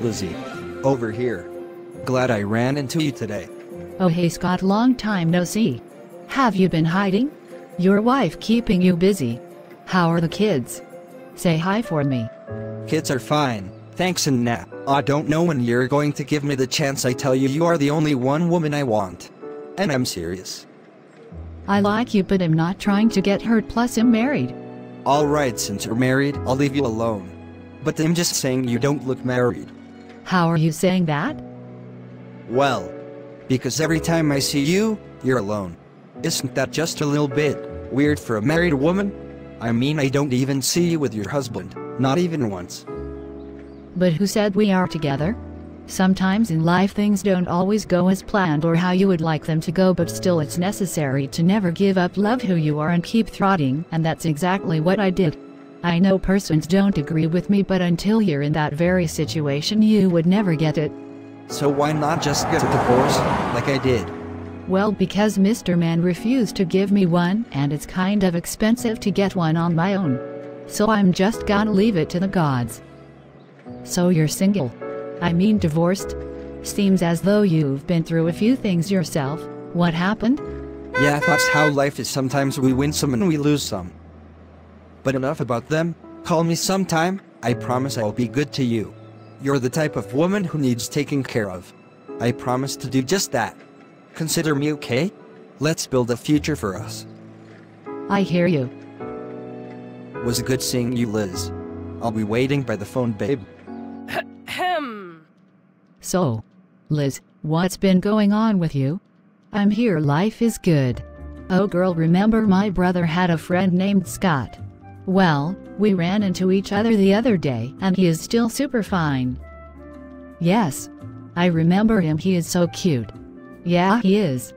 Lizzie. Over here. Glad I ran into you today. Oh hey Scott long time no see. Have you been hiding? Your wife keeping you busy. How are the kids? Say hi for me. Kids are fine, thanks and nah. I don't know when you're going to give me the chance I tell you you are the only one woman I want. And I'm serious. I like you but I'm not trying to get hurt plus I'm married. Alright since you're married, I'll leave you alone. But I'm just saying you don't look married. How are you saying that? Well, because every time I see you, you're alone. Isn't that just a little bit weird for a married woman? I mean I don't even see you with your husband, not even once. But who said we are together? Sometimes in life things don't always go as planned or how you would like them to go but still it's necessary to never give up love who you are and keep throtting and that's exactly what I did. I know persons don't agree with me but until you're in that very situation you would never get it. So why not just get a divorce, like I did? Well because Mr. Man refused to give me one and it's kind of expensive to get one on my own. So I'm just gonna leave it to the gods. So you're single. I mean divorced? Seems as though you've been through a few things yourself. What happened? Yeah, that's how life is sometimes we win some and we lose some. But enough about them, call me sometime, I promise I'll be good to you. You're the type of woman who needs taking care of. I promise to do just that. Consider me okay? Let's build a future for us. I hear you. Was a good seeing you, Liz. I'll be waiting by the phone, babe. So, Liz, what's been going on with you? I'm here, life is good. Oh, girl, remember my brother had a friend named Scott. Well, we ran into each other the other day, and he is still super fine. Yes. I remember him, he is so cute. Yeah, he is.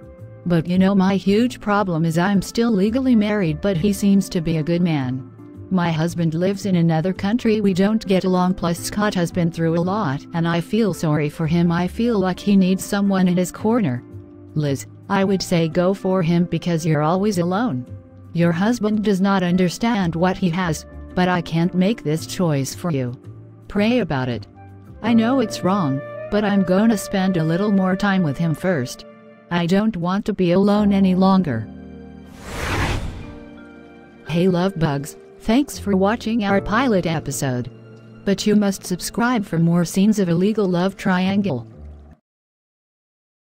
But you know, my huge problem is I'm still legally married, but he seems to be a good man. My husband lives in another country, we don't get along, plus Scott has been through a lot, and I feel sorry for him. I feel like he needs someone in his corner. Liz, I would say go for him because you're always alone. Your husband does not understand what he has, but I can't make this choice for you. Pray about it. I know it's wrong, but I'm gonna spend a little more time with him first. I don't want to be alone any longer. Hey love bugs, thanks for watching our pilot episode. But you must subscribe for more scenes of illegal love triangle.